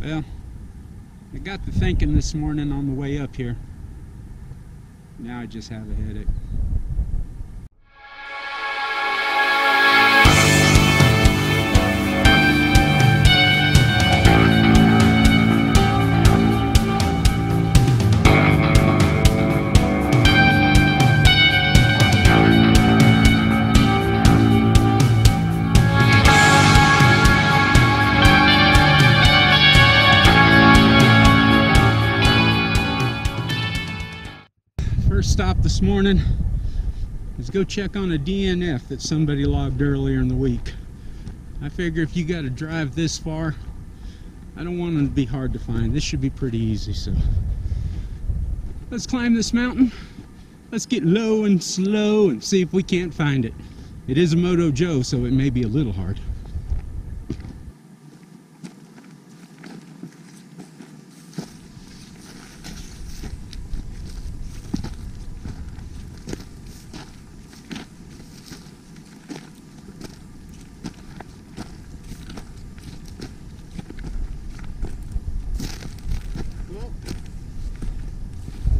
Well, I got to thinking this morning on the way up here. Now I just have a headache. Stop this morning is go check on a DNF that somebody logged earlier in the week. I figure if you got to drive this far, I don't want them to be hard to find. This should be pretty easy, so let's climb this mountain. Let's get low and slow and see if we can't find it. It is a Moto Joe, so it may be a little hard.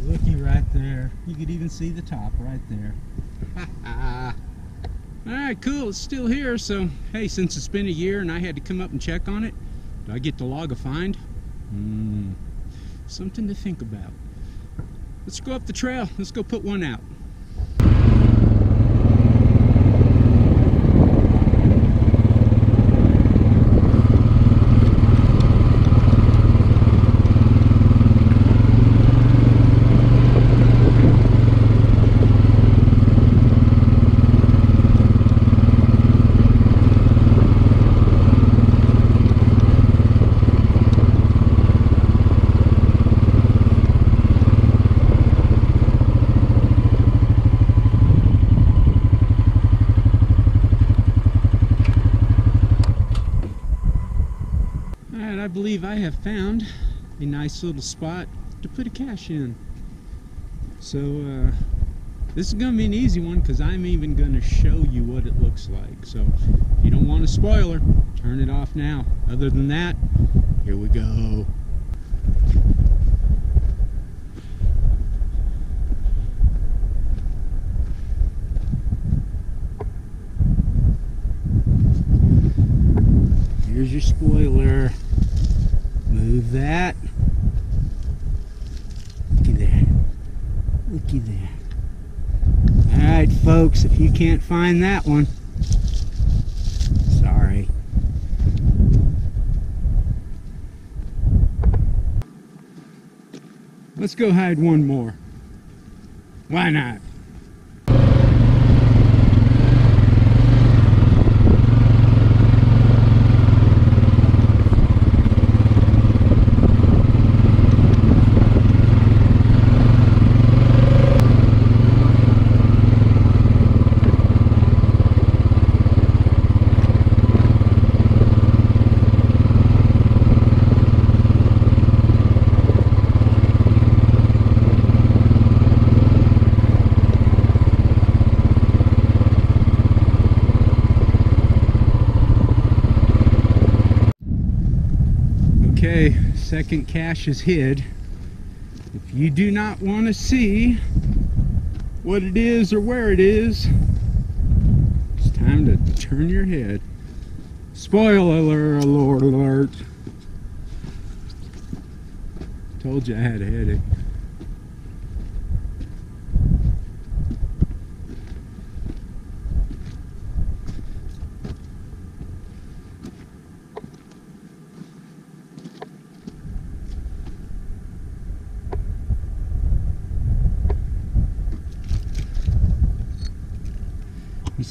Looky right there. You could even see the top right there. Alright, cool. It's still here. So, hey, since it's been a year and I had to come up and check on it, do I get to log a find? Hmm. Something to think about. Let's go up the trail. Let's go put one out. Alright, I believe I have found a nice little spot to put a cache in. So, uh, this is going to be an easy one because I'm even going to show you what it looks like. So, if you don't want a spoiler, turn it off now. Other than that, here we go. Here's your spoiler. Move that. Looky there. Looky there. Alright, folks, if you can't find that one, sorry. Let's go hide one more. Why not? Okay, second cache is hid. If you do not want to see what it is or where it is, it's time to turn your head. Spoiler alert. Told you I had a headache.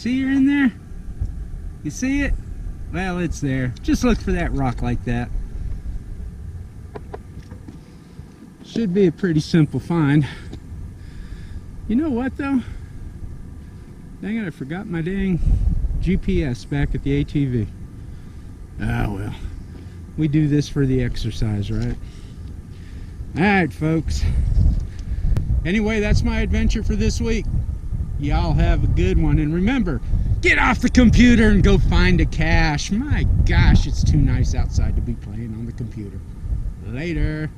See her in there? You see it? Well, it's there. Just look for that rock like that. Should be a pretty simple find. You know what though? Dang it, I forgot my dang GPS back at the ATV. Ah well, we do this for the exercise, right? Alright folks. Anyway, that's my adventure for this week. Y'all have a good one. And remember, Get off the computer and go find a cache. My gosh, it's too nice outside to be playing on the computer. Later.